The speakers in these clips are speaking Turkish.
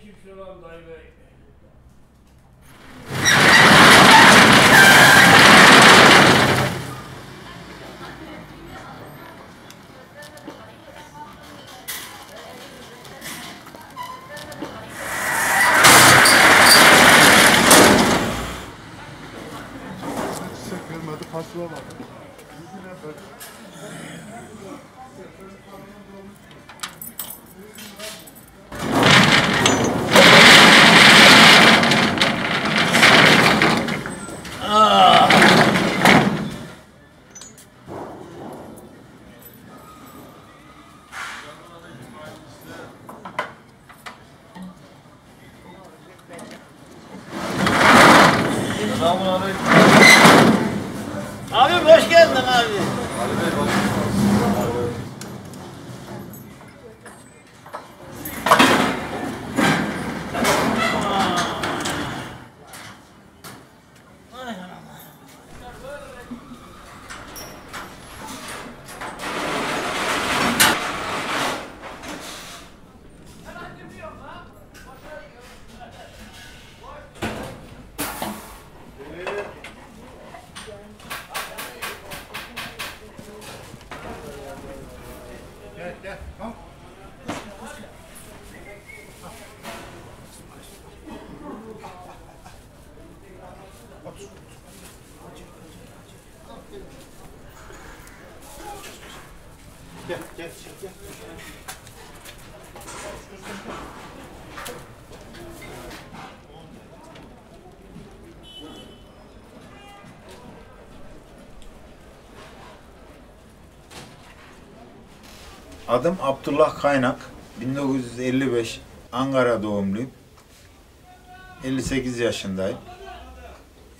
Aleykümselam dayı bey. Vermedi, paslamadı. Yüzüne böyle. Abi hoş geldin abi. Gel Yeah, yeah, come. Adım Abdullah Kaynak. 1955 Ankara doğumluyum. 58 yaşındayım.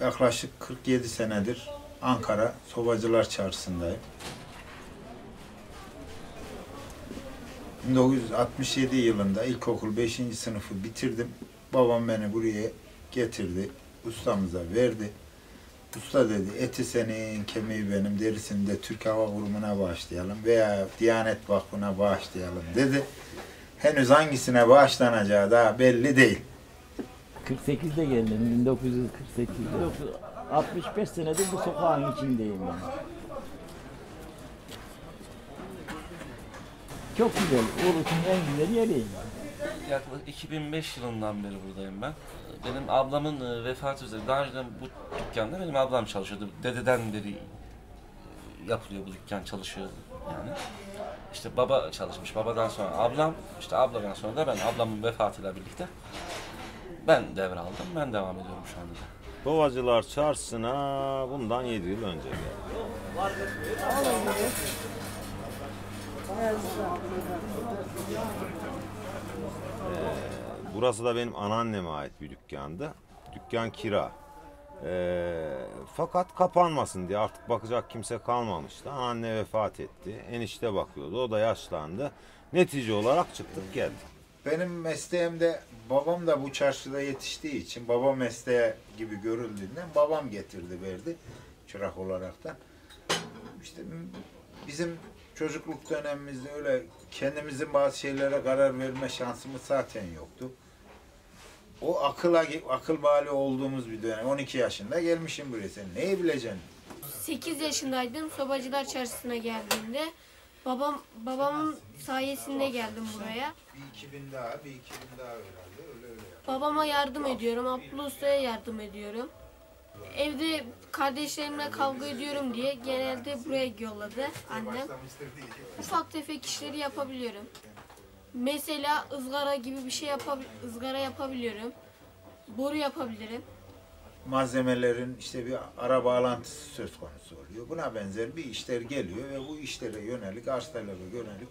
Yaklaşık 47 senedir Ankara Sobacılar Çarşısı'ndayım. 1967 yılında ilkokul 5. sınıfı bitirdim. Babam beni buraya getirdi. Ustamıza verdi. Usta dedi eti senin, kemiği benim, derisini de Türk Hava Kurumu'na bağışlayalım veya Diyanet Vakfı'na bağışlayalım dedi. Henüz hangisine bağışlanacağı daha belli değil. 48'de geldim 1948'de. 65 senedir bu sokağın içindeyim ben. Çok güzel. Urus'un en güzel yeri. Yaklaşık 2005 yılından beri buradayım ben. Benim ablamın e, vefatı üzerine, daha önceden bu dükkanda benim ablam çalışıyordu. Dededen beri yapılıyor bu dükkan çalışıyor yani. İşte baba çalışmış, babadan sonra ablam, işte abladan sonra da ben ablamın vefatıyla birlikte ben devraldım, ben devam ediyorum şu anda. Kovacılar Çarşısı'na bundan 7 yıl önce geldim. Ee, burası da benim anneanneme ait bir dükkandı. Dükkan kira. Ee, fakat kapanmasın diye artık bakacak kimse kalmamıştı. Anne vefat etti. Enişte bakıyordu. O da yaşlandı. Netice olarak çıktık geldik. Benim mesleğimde babam da bu çarşıda yetiştiği için baba mesleği gibi görüldüğünden babam getirdi verdi çırak olaraktan. İşte bizim çocukluk dönemimizde öyle kendimizin bazı şeylere karar verme şansımız zaten yoktu. O akıla akıl bali olduğumuz bir dönem. 12 yaşında gelmişim buraya. Sen neyi bileceksin? 8 yaşındaydım. Sobacılar Çarşısı'na geldiğimde babam babamın sayesinde geldim buraya. Bir 2000 daha, bir 2000 daha herhalde. Öyle öyle. Babama yardım ediyorum. Abdullah Usta'ya yardım ediyorum. Evde kardeşlerimle kavga ediyorum diye genelde buraya yolladı annem. Ufak tefek işleri yapabiliyorum. Mesela ızgara gibi bir şey yapabil ızgara yapabiliyorum. Boru yapabilirim. malzemelerin işte bir ara bağlantısı söz konusu oluyor. Buna benzer bir işler geliyor ve bu işlere yönelik, arsalara yönelik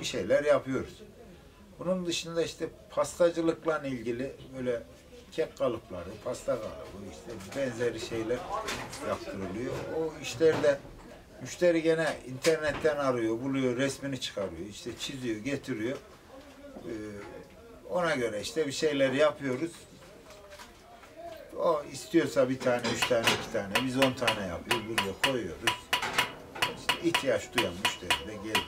bir şeyler yapıyoruz. Bunun dışında işte pastacılıkla ilgili böyle kek kalıpları, pasta kalıbı işte benzeri şeyler yaptırılıyor. O işlerde Müşteri gene internetten arıyor, buluyor, resmini çıkarıyor, işte çiziyor, getiriyor. Ee, ona göre işte bir şeyler yapıyoruz. O istiyorsa bir tane, üç tane, iki tane, biz on tane yapıyoruz, buraya koyuyoruz. İşte ihtiyaç duyan müşteri de geldi.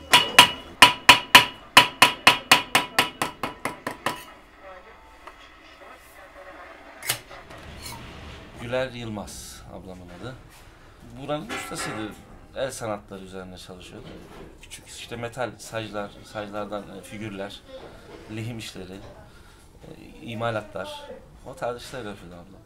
Güler Yılmaz ablamın adı. Buranın ustasıydı El sanatları üzerine çalışıyordu. Küçük işte metal saclar, saclardan e, figürler, lehim işleri, e, imalatlar. O tarz işler yapıyordu ablam.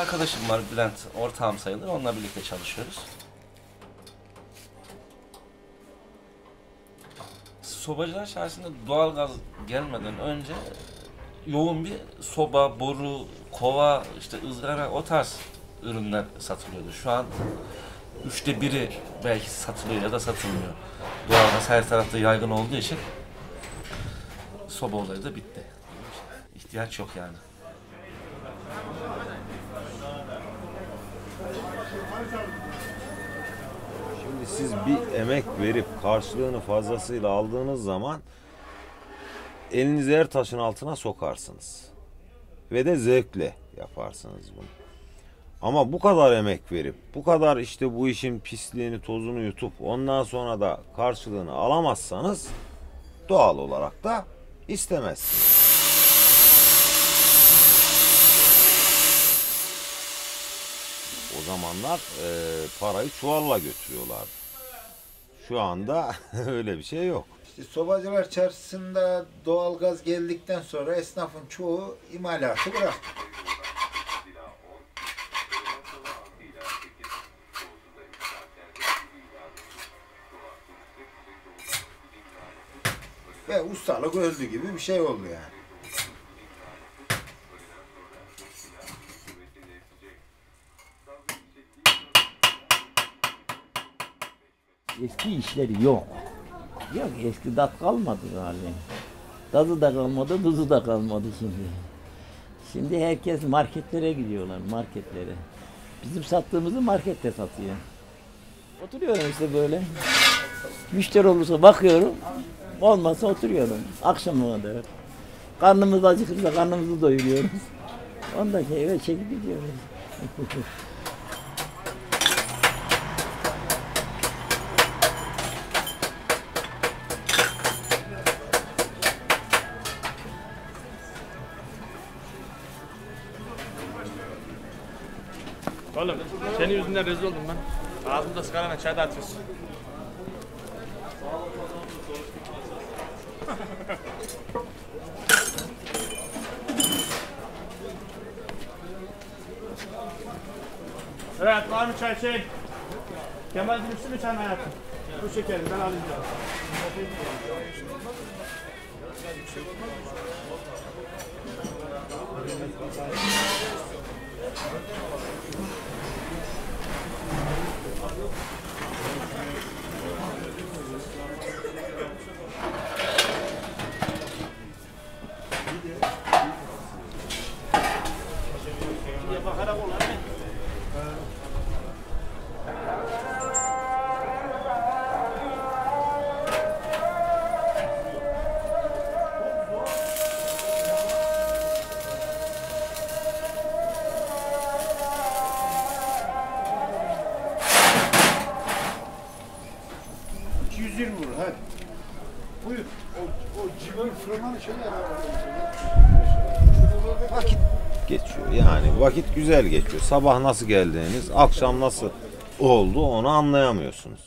Arkadaşım var Bülent, ortağım sayılır. Onunla birlikte çalışıyoruz. Sobacılar şahsında doğalgaz gelmeden önce yoğun bir soba, boru, kova, işte ızgara o tarz ürünler satılıyordu. Şu an üçte biri belki satılıyor ya da satılmıyor. Doğalgaz her tarafta yaygın olduğu için soba olayı da bitti. İhtiyaç yok yani. Şimdi siz bir emek verip karşılığını fazlasıyla aldığınız zaman elinizi her taşın altına sokarsınız. Ve de zevkle yaparsınız bunu. Ama bu kadar emek verip, bu kadar işte bu işin pisliğini, tozunu yutup ondan sonra da karşılığını alamazsanız doğal olarak da istemezsiniz. O zamanlar e, parayı çuvalla götürüyorlardı. Şu anda öyle bir şey yok. İşte sobacılar çarşısında doğalgaz geldikten sonra esnafın çoğu imalatı bıraktı. Ve ustalık öldü gibi bir şey oldu yani. Eski işleri yok. Yok eski tat kalmadı galiba. Tadı da kalmadı, tuzu da kalmadı şimdi. Şimdi herkes marketlere gidiyorlar, marketlere. Bizim sattığımızı markette satıyor. Oturuyorum işte böyle. Müşteri olursa bakıyorum, olmazsa oturuyorum. Akşama kadar. Karnımız acıkırsa karnımızı doyuruyoruz. Ondan eve çekip gidiyoruz. senin yüzünden rezil oldum ben. Ağzımda sigarayla çay dağıtıyorsun. evet var mı çay şey? Kemal Gümüşlü mü çay hayatım? Bu şekerim ben alayım canım. vur Gracias. Buyur. O, o cibin fırının şeyi Vakit geçiyor. Yani vakit güzel geçiyor. Sabah nasıl geldiğiniz, akşam nasıl oldu onu anlayamıyorsunuz.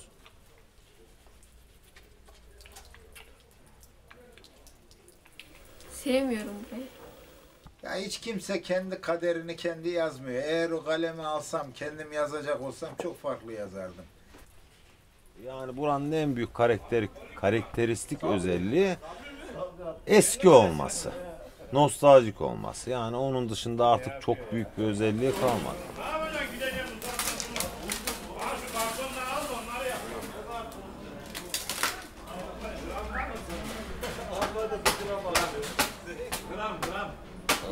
Sevmiyorum burayı. Ya hiç kimse kendi kaderini kendi yazmıyor. Eğer o kalemi alsam, kendim yazacak olsam çok farklı yazardım. Yani buranın en büyük karakter, karakteristik özelliği eski olması. Nostaljik olması. Yani onun dışında artık çok büyük bir özelliği kalmadı.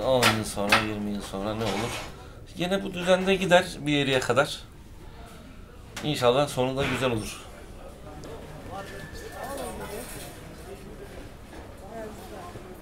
On yıl sonra, 20 yıl sonra ne olur? Yine bu düzende gider bir yere kadar. İnşallah sonunda güzel olur. All of this. All of this.